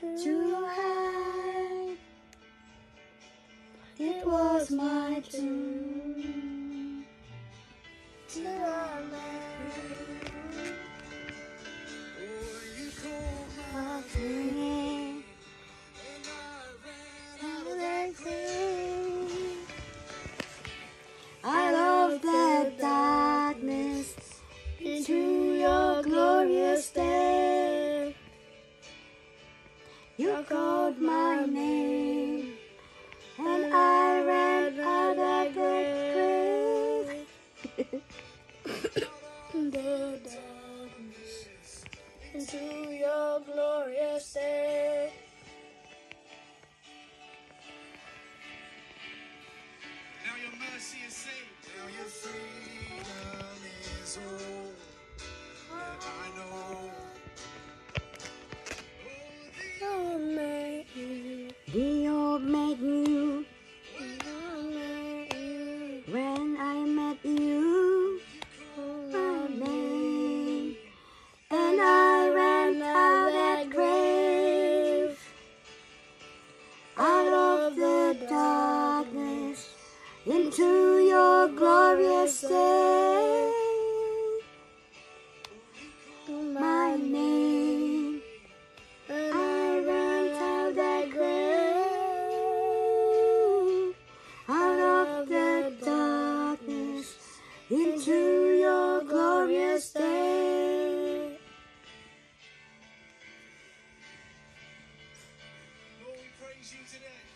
to hide. It was my turn to run. You called my name, and I ran out of the grave. the darkness into your glorious day. Now your mercy is saved. Now your freedom is all that I know. The old made new when I met you. My name, and I ran out that grave out of the darkness into your glorious day. Into your glorious day. Praise you today.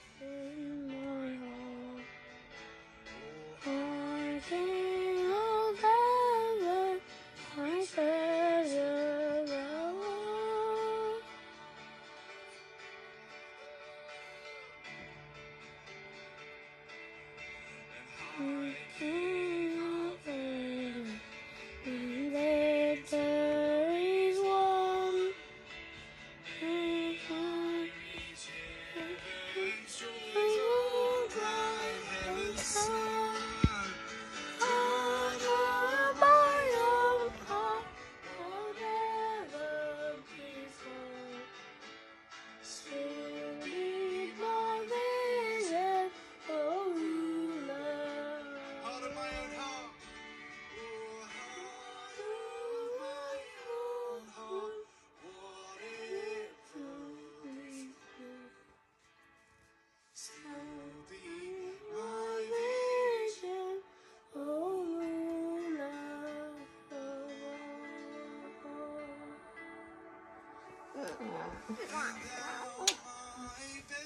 Heaven's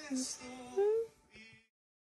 嗯。